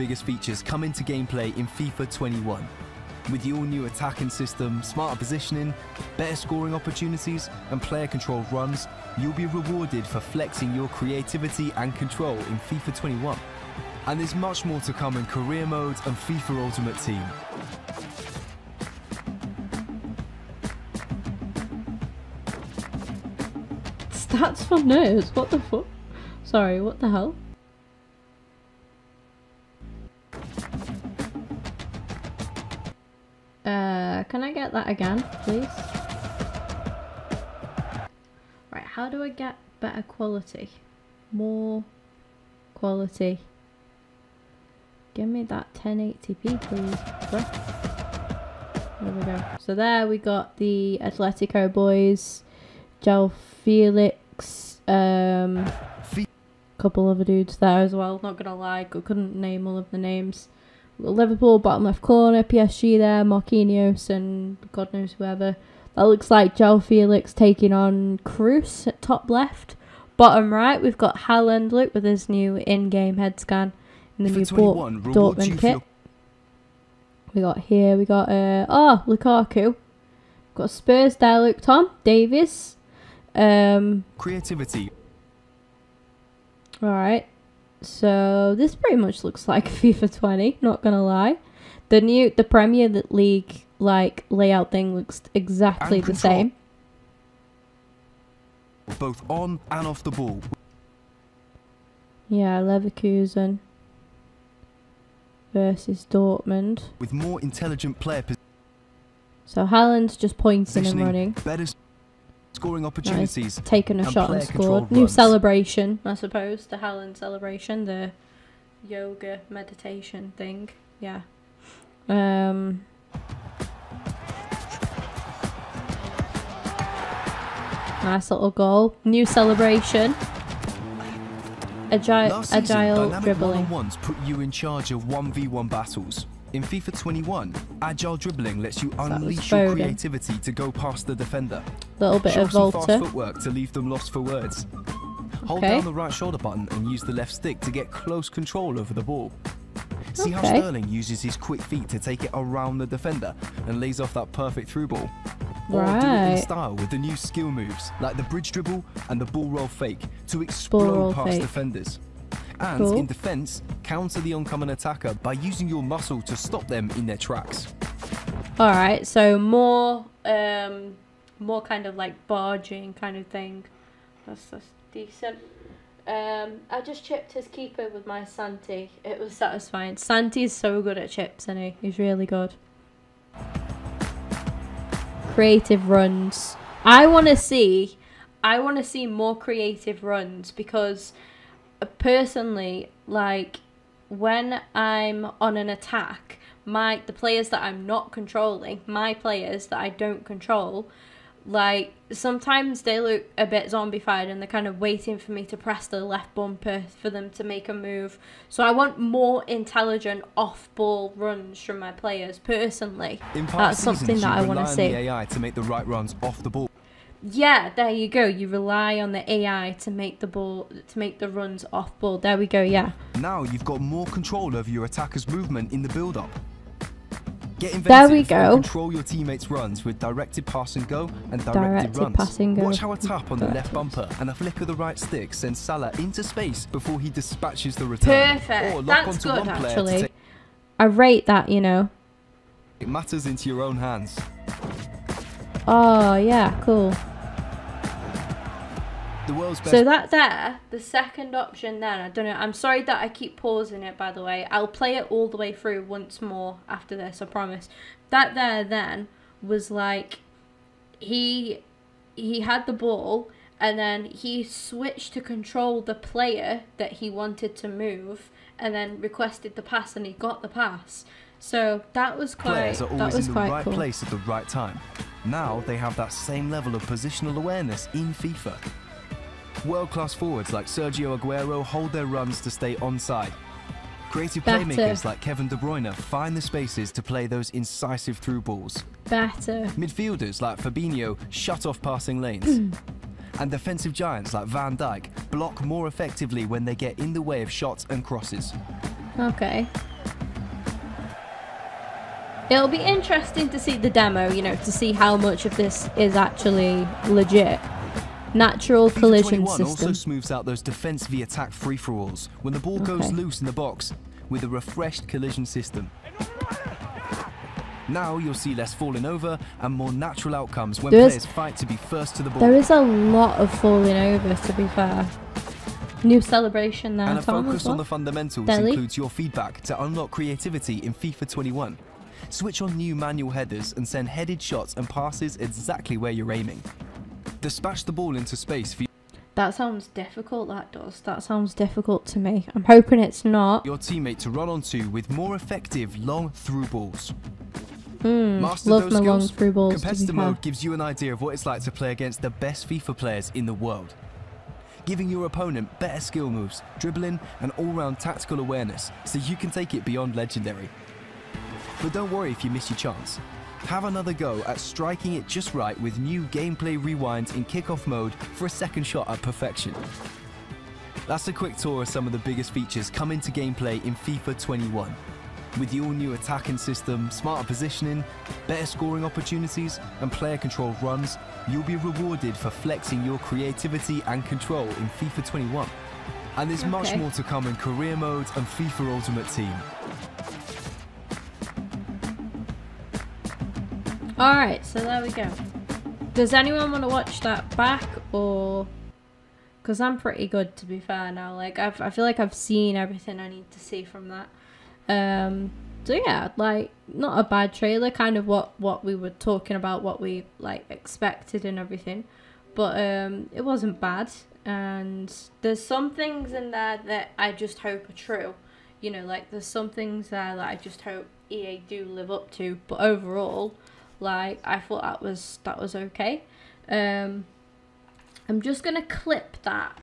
biggest features come into gameplay in FIFA 21. With the all-new attacking system, smarter positioning, better scoring opportunities, and player-controlled runs, you'll be rewarded for flexing your creativity and control in FIFA 21. And there's much more to come in career mode and FIFA Ultimate Team. Stats for nerds? What the fuck? Sorry, what the hell? Uh, can I get that again, please? Right, how do I get better quality? More quality. Give me that 1080p, please. There we go. So there we got the Atletico boys, João Felix, um, couple other dudes there as well. Not gonna lie, I couldn't name all of the names. Liverpool bottom left corner, PSG there, Marquinhos and God knows whoever. That looks like João Felix taking on Kroos at top left. Bottom right, we've got Haaland look with his new in-game head scan in the new Dort- Dortmund kit. We got here, we got uh oh Lukaku. Got Spurs there, Luke Tom Davies. Um, Creativity. All right. So this pretty much looks like FIFA 20. Not gonna lie, the new the Premier League like layout thing looks exactly And the control. same. Both on and off the ball. Yeah, Leverkusen versus Dortmund. With more intelligent player So Haaland's just pointing and running. better scoring opportunities, taken a shot and scored. New runs. celebration, I suppose. The Haaland celebration, the yoga meditation thing. Yeah. Um. Nice little goal. New celebration. Last season, agile dynamic dribbling. one-on-ones put you in charge of 1v1 battles. In FIFA 21, agile dribbling lets you unleash your creativity to go past the defender. Little bit Show of some fast footwork to leave them lost for words. Hold Okay. down the right shoulder button and use the left stick to get close control over the ball. See how Sterling uses his quick feet to take it around the defender and lays off that perfect through ball. Or do it in style with the new skill moves like the bridge dribble and the ball roll fake to explode past fake. defenders. And Cool. in defense, counter the oncoming attacker by using your muscle to stop them in their tracks. All right, so more, um, more kind of like barging kind of thing. That's, that's decent. Um, I just chipped his keeper with my Santi. It was satisfying. Santi's so good at chips, and he? he's really good. Creative runs. I want to see. I want to see more creative runs because, personally, like when I'm on an attack, my the players that I'm not controlling, my players that I don't control, like sometimes they look a bit zombified and they're kind of waiting for me to press the left bumper for them to make a move. So I want more intelligent off-ball runs from my players personally. That's something that I want to see. AI to make the right runs off the ball. Yeah, there you go. You rely on the AI to make the ball to make the runs off ball. There we go. Yeah. Now you've got more control over your attacker's movement in the build-up. Get inventive There we go. control your teammates' runs with directed pass and go and directed, Directed runs. pass and go. Watch how a tap on the left bumper and a flick of the right stick sends Salah into space before he dispatches the return. Perfect. Or lock That's onto good one actually. I rate that. You know. It matters into your own hands. Oh yeah, cool. The world's best So that there, the second option then, I don't know. I'm sorry that I keep pausing it by the way. I'll play it all the way through once more after this, I promise. That there then was like he he had the ball and then he switched to control the player that he wanted to move and then requested the pass and he got the pass. So that was quite players are that always was in the right cool. place at the right time. Now they have that same level of positional awareness in FIFA. World class forwards like Sergio Aguero hold their runs to stay onside. Creative Better. playmakers like Kevin De Bruyne find the spaces to play those incisive through balls. Better. Midfielders like Fabinho shut off passing lanes. Hmm. and defensive giants like Van Dijk block more effectively when they get in the way of shots and crosses. Okay. It'll be interesting to see the demo, you know, to see how much of this is actually legit. Natural FIFA collision 21 also smooths out those defense v attack free for alls when the ball goes loose in the box with a refreshed collision system. Now you'll see less falling over and more natural outcomes when There is- players fight to be first to the ball. There is a lot of falling over, to be fair. New celebration there, and a focus on the fundamentals includes your feedback to unlock creativity in FIFA 21. Switch on new manual headers and send headed shots and passes exactly where you're aiming. Dispatch the ball into space for That sounds difficult, that does. That sounds difficult to me. I'm hoping it's not. your teammate to run onto with more effective long through balls. Mm, Master love those my long through balls, Competitive mode gives you an idea of what it's like to play against the best FIFA players in the world. Giving your opponent better skill moves, dribbling, and all round tactical awareness so you can take it beyond legendary. But don't worry if you miss your chance. Have another go at striking it just right with new gameplay rewinds in kickoff mode for a second shot at perfection. That's a quick tour of some of the biggest features coming to gameplay in FIFA 21. With the all-new attacking system, smarter positioning, better scoring opportunities, and player-controlled runs, you'll be rewarded for flexing your creativity and control in FIFA 21. And there's much more to come in career mode and FIFA Ultimate Team. Alright, so there we go. Does anyone want to watch that back or. Because I'm pretty good, to be fair now. Like, I've, I feel like I've seen everything I need to see from that. Um, so yeah, like, not a bad trailer. Kind of what, what we were talking about, what we, like, expected and everything. But um, it wasn't bad. And there's some things in there that I just hope are true. You know, like, there's some things there that I just hope EA do live up to. But overall, like I thought that was that was okay. Um, I'm just gonna clip that